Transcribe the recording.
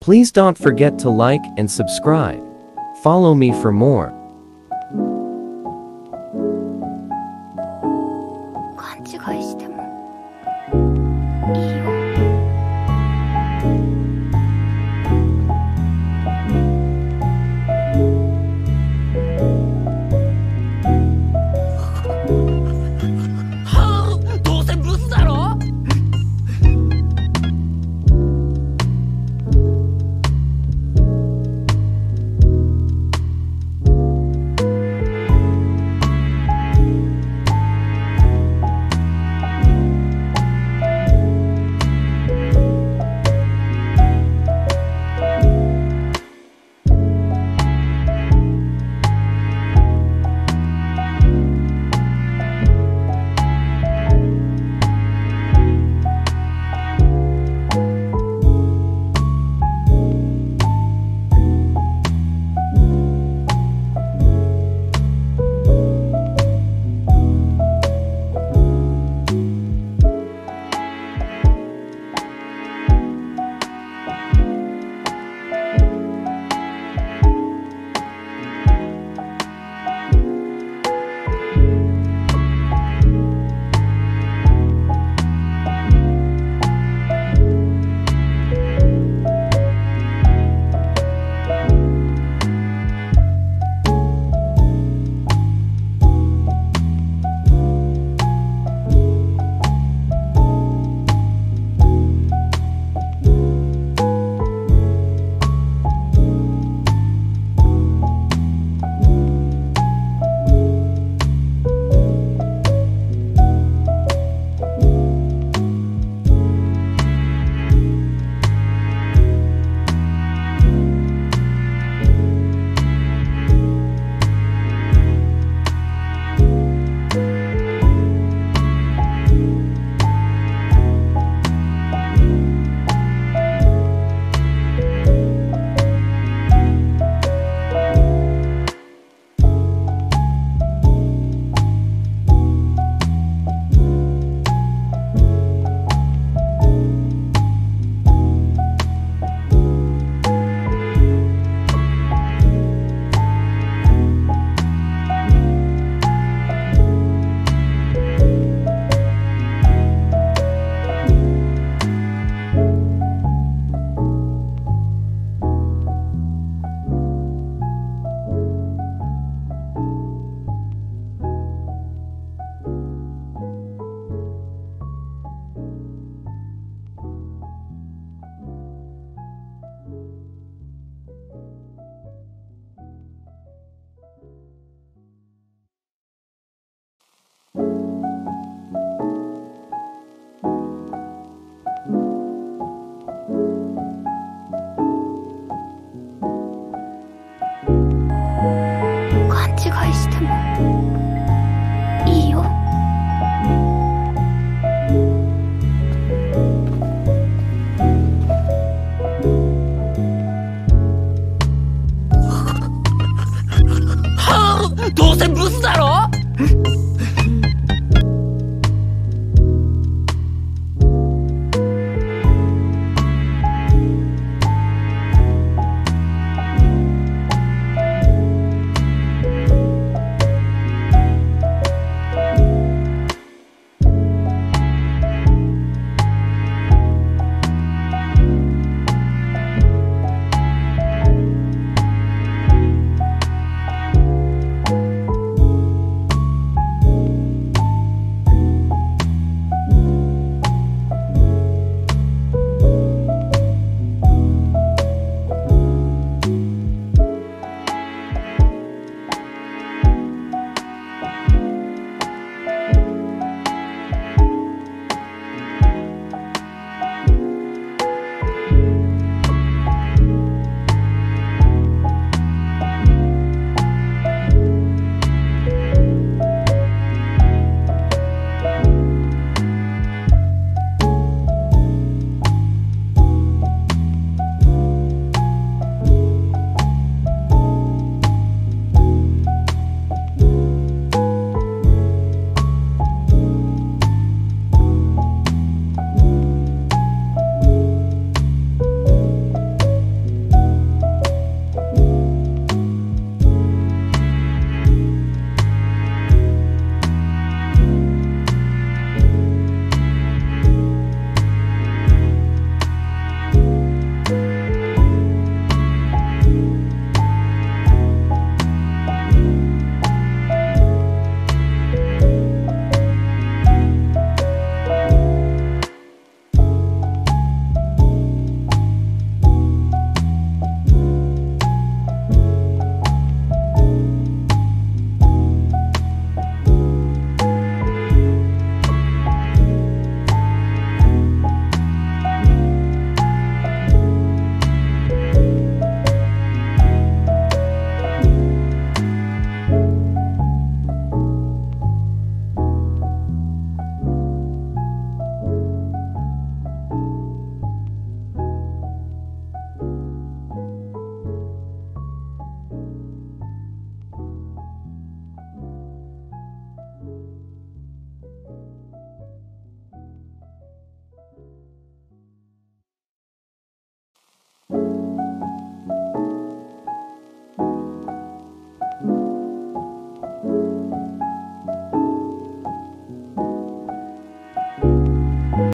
Please don't forget to like and subscribe. Follow me for more.